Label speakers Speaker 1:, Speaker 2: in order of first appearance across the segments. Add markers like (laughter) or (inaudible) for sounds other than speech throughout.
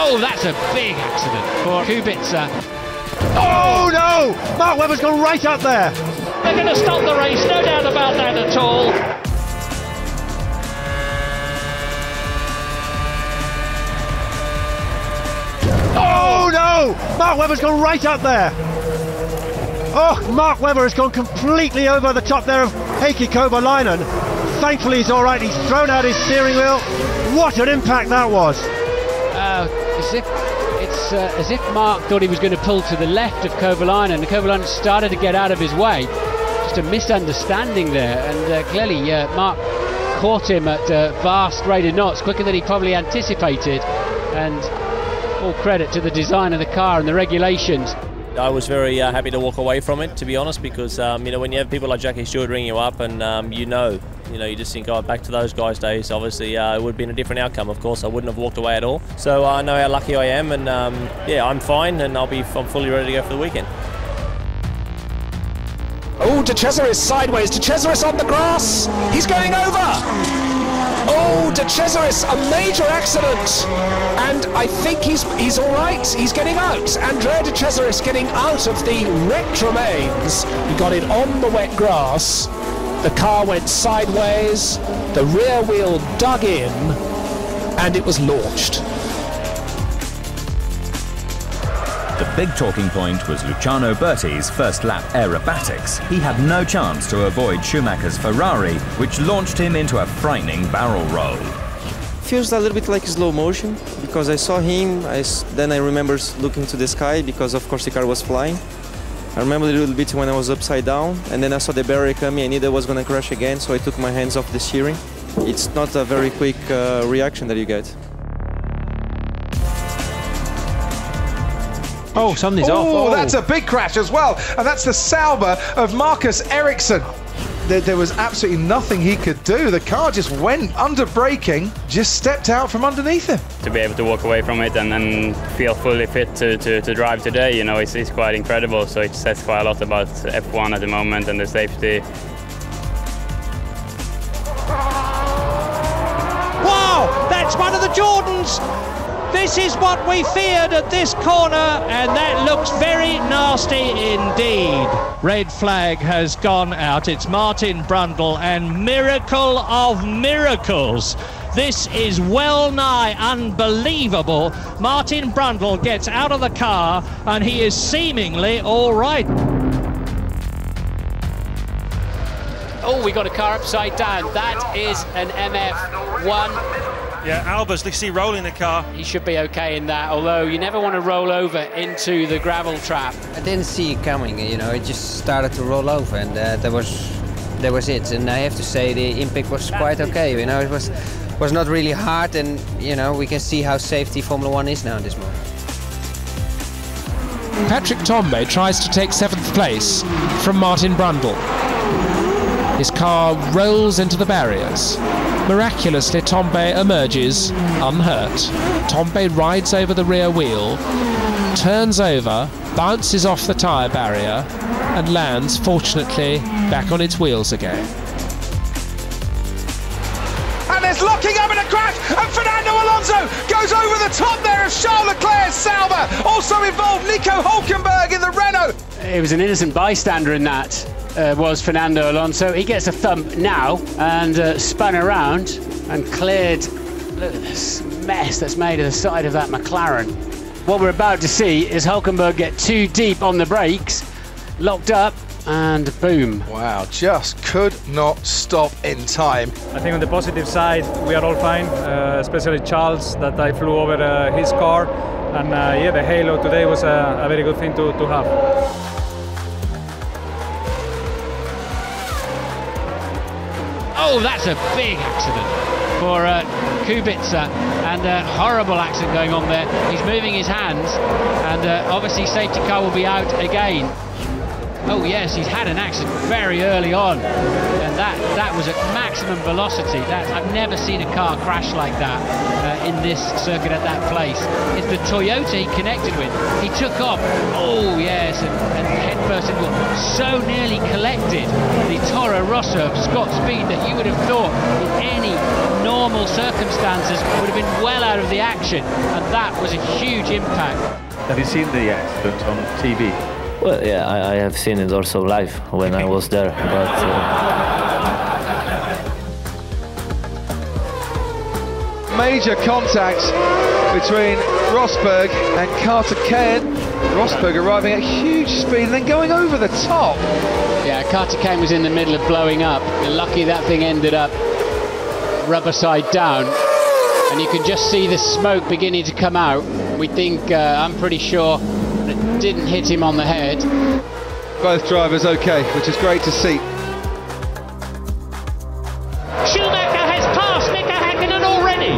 Speaker 1: Oh, that's a big accident for Kubica.
Speaker 2: Oh no! Mark Webber's gone right up there.
Speaker 1: They're going to stop the race, no doubt about that at all.
Speaker 2: Oh no! Mark Webber's gone right up there. Oh, Mark Webber has gone completely over the top there of Heikki Kovalainen. Thankfully he's all right. He's thrown out his steering wheel. What an impact that was!
Speaker 1: Uh, as if it's uh, as if Mark thought he was going to pull to the left of Kovalainen, and Kovalainen started to get out of his way. Just a misunderstanding there, and uh, clearly uh, Mark caught him at a vast rate of knots, quicker than he probably anticipated. And all credit to the design of the car and the regulations.
Speaker 3: I was very uh, happy to walk away from it, to be honest, because um, you know when you have people like Jackie Stewart ringing you up, and um, you know, you know, you just think, oh, back to those guys' days. Obviously, uh, it would have been a different outcome. Of course, I wouldn't have walked away at all. So I know how lucky I am, and um, yeah, I'm fine, and I'll be I'm fully ready to go for the weekend.
Speaker 4: Oh, De Cesaris sideways. De Cesaris on the grass. He's going over. Oh, De Cesaris, a major accident. And I think he's he's all right. He's getting out. Andrea De Cesaris getting out of the wrecked remains. He got it on the wet grass. The car went sideways. The rear wheel dug in. And it was launched.
Speaker 5: The big talking point was Luciano Burti's first lap aerobatics. He had no chance to avoid Schumacher's Ferrari, which launched him into a frightening barrel roll.
Speaker 6: Feels a little bit like slow motion because I saw him, I, then I remember looking to the sky because of course the car was flying. I remember a little bit when I was upside down and then I saw the barrier coming I knew that was going to crash again so I took my hands off the steering. It's not a very quick uh, reaction that you get.
Speaker 7: Oh, something's
Speaker 8: oh,
Speaker 7: off.
Speaker 8: Oh, that's a big crash as well. And that's the Sauber of Marcus Ericsson. There, there, was absolutely nothing he could do. The car just went under braking, just stepped out from underneath him.
Speaker 9: To be able to walk away from it and, and feel fully fit to, to, to drive today, you know, it's, it's quite incredible. So it says quite a lot about F1 at the moment and the safety.
Speaker 10: Wow, that's one of the Jordans. This is what we feared at this corner, and that looks very nasty indeed. Red flag has gone out. It's Martin Brundle, and miracle of miracles. This is well nigh unbelievable. Martin Brundle gets out of the car, and he is seemingly all right.
Speaker 1: Oh, we got a car upside down. That is an MF1.
Speaker 11: Yeah, Albers, they see rolling the car.
Speaker 1: He should be okay in that, although you never want to roll over into the gravel trap.
Speaker 12: I didn't see it coming, you know, it just started to roll over and uh, that was that was it. And I have to say the impact was quite okay, you know, it was was not really hard and, you know, we can see how safety Formula One is now in this moment.
Speaker 13: Patrick Tambay tries to take seventh place from Martin Brundle. His car rolls into the barriers. Miraculously, Tambay emerges unhurt. Tambay rides over the rear wheel, turns over, bounces off the tyre barrier, and lands, fortunately, back on its wheels again.
Speaker 8: And there's locking up in a crash, and Fernando Alonso goes over the top there of Charles Leclerc's Sauber. Also involved Nico Hulkenberg in the Renault.
Speaker 1: It was an innocent bystander in that uh, was Fernando Alonso. He gets a thump now and uh, spun around and cleared look at this mess that's made of the side of that McLaren. What we're about to see is Hulkenberg get too deep on the brakes, locked up, and boom.
Speaker 8: Wow, just could not stop in time.
Speaker 14: I think on the positive side, we are all fine, uh, especially Charles, that I flew over uh, his car. And uh, yeah, the halo today was a, a very good thing to, to have.
Speaker 1: Oh, that's a big accident for uh, Kubica and a horrible accident going on there. He's moving his hands and uh, obviously safety car will be out again. Oh yes, he's had an accident very early on, and that that was at maximum velocity. That I've never seen a car crash like that uh, in this circuit at that place. It's the Toyota he connected with. He took off. Oh yes, and, and headfirst into so nearly collected the Toro Rosso of Scott Speed that you would have thought in any normal circumstances would have been well out of the action, and that was a huge impact.
Speaker 7: Have you seen the accident on TV?
Speaker 15: Well, yeah, I, I, have seen it also live when I was there, but.
Speaker 8: Uh... Major contact between Rosberg and Carter Kane. Rosberg arriving at huge speed and then going over the top.
Speaker 1: Yeah, Karthikeyan was in the middle of blowing up. You're lucky that thing ended up rubber side down. And you can just see the smoke beginning to come out. We think, uh, I'm pretty sure, it didn't hit him on the head.
Speaker 8: Both drivers okay, which is great to see.
Speaker 10: Schumacher has passed Mika Hakkinen already.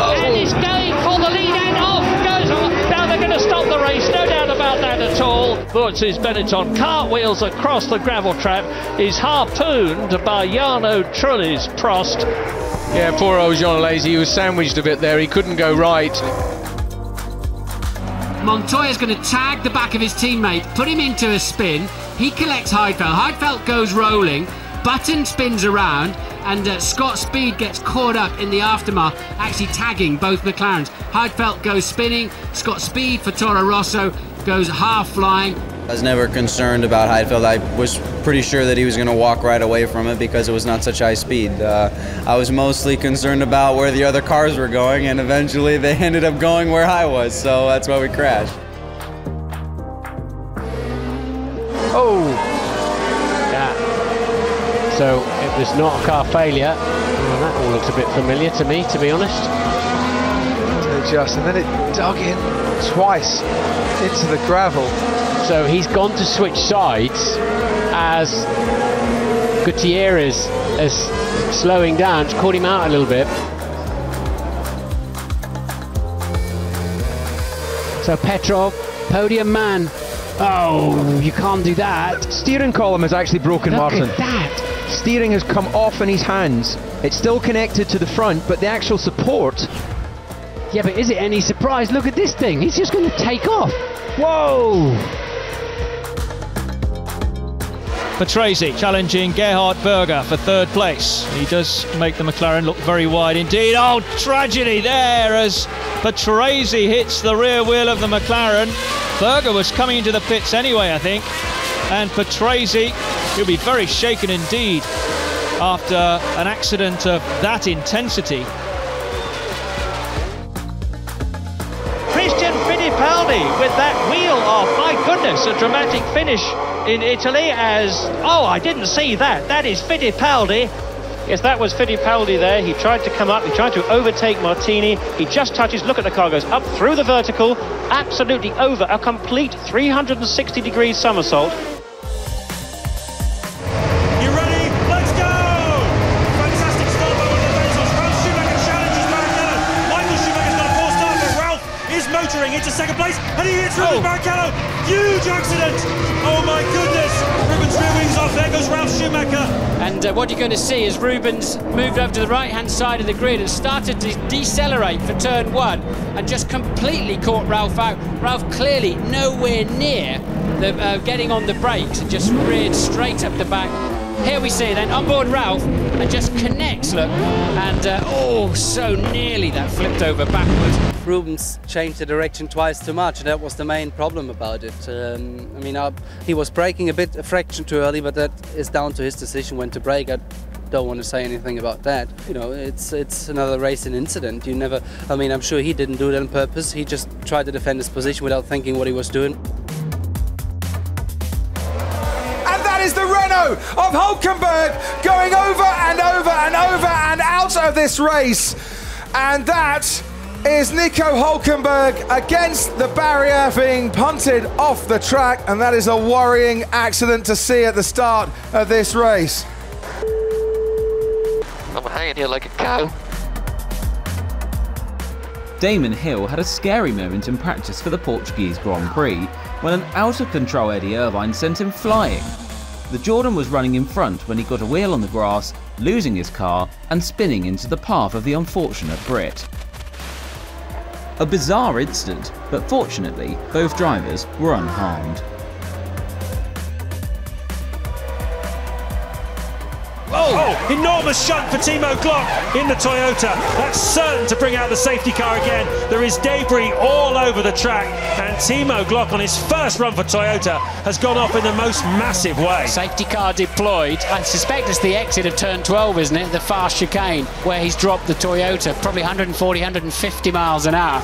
Speaker 10: Oh. And is going for the lead and off goes Now they're going to stop the race, no doubt about that at all. Wurz's Benetton cartwheels across the gravel trap is harpooned by Jarno Trulli's Prost.
Speaker 13: Yeah, poor old Jean Alesi, he was sandwiched a bit there, he couldn't go right.
Speaker 1: Montoya's going to tag the back of his teammate, put him into a spin. He collects Heidfeld. Heidfeld goes rolling. Button spins around, and uh, Scott Speed gets caught up in the aftermath, actually tagging both McLarens. Heidfeld goes spinning. Scott Speed for Toro Rosso goes half flying.
Speaker 16: I was never concerned about Heidfeld. I was pretty sure that he was going to walk right away from it because it was not such high speed. Uh, I was mostly concerned about where the other cars were going, and eventually they (laughs) ended up going where I was, so that's why we crashed.
Speaker 1: Oh! Yeah. So it was not a car failure. Well, that all looks a bit familiar to me, to be honest.
Speaker 8: Just, and then it dug in twice into the gravel.
Speaker 1: So he's gone to switch sides as Gutierrez is slowing down. It's caught him out a little bit. So Petrov, podium man. Oh, you can't do that.
Speaker 2: Steering column has actually broken,
Speaker 1: Look
Speaker 2: Martin.
Speaker 1: At that.
Speaker 2: Steering has come off in his hands. It's still connected to the front, but the actual support.
Speaker 1: Yeah, but is it any surprise? Look at this thing. He's just going to take off. Whoa!
Speaker 10: Patrese challenging Gerhard Berger for third place. He does make the McLaren look very wide indeed. Oh, tragedy there as Patrese hits the rear wheel of the McLaren. Berger was coming into the pits anyway, I think. And Patrese, he'll be very shaken indeed after an accident of that intensity. Fittipaldi with that wheel off. My goodness, a dramatic finish in Italy as, oh, I didn't see that. That is Fittipaldi. Yes, that was Fittipaldi there. He tried to come up, he tried to overtake Martini. He just touches, look at the car, goes up through the vertical, absolutely over a complete 360 degree somersault.
Speaker 11: Huge accident! Oh my goodness! Rubens rear wings off. There goes Ralf Schumacher.
Speaker 1: And uh, what you're going to see is Rubens moved over to the right-hand side of the grid and started to decelerate for turn one and just completely caught Ralf out. Ralf clearly nowhere near the, uh, getting on the brakes and just reared straight up the back. Here we see then on board Ralf and just connects, look, and uh, oh, so nearly that flipped over backwards.
Speaker 17: Rubens changed the direction twice too much, and that was the main problem about it. Um, I mean, uh, he was braking a bit a fraction too early, but that is down to his decision when to brake. I don't want to say anything about that. You know, it's it's another racing incident. You never. I mean, I'm sure he didn't do it on purpose. He just tried to defend his position without thinking what he was doing.
Speaker 8: That is of Hulkenberg going over and over and over and out of this race. And that is Nico Hulkenberg against the barrier being punted off the track. And that is a worrying accident to see at the start of this race.
Speaker 18: I'm hanging here like a cow. Damon Hill had a scary moment in practice for the Portuguese Grand Prix when an out of control Eddie Irvine sent him flying. The Jordan was running in front when he got a wheel on the grass, losing his car and spinning into the path of the unfortunate Brit. A bizarre incident, but fortunately, both drivers were unharmed.
Speaker 11: Oh, oh, enormous shunt for Timo Glock in the Toyota. That's certain to bring out the safety car again. There is debris all over the track, and Timo Glock on his first run for Toyota has gone off in the most massive way.
Speaker 1: Safety car deployed. I suspect it's the exit of turn 12, isn't it? The fast chicane where he's dropped the Toyota, probably 140, 150 miles an hour.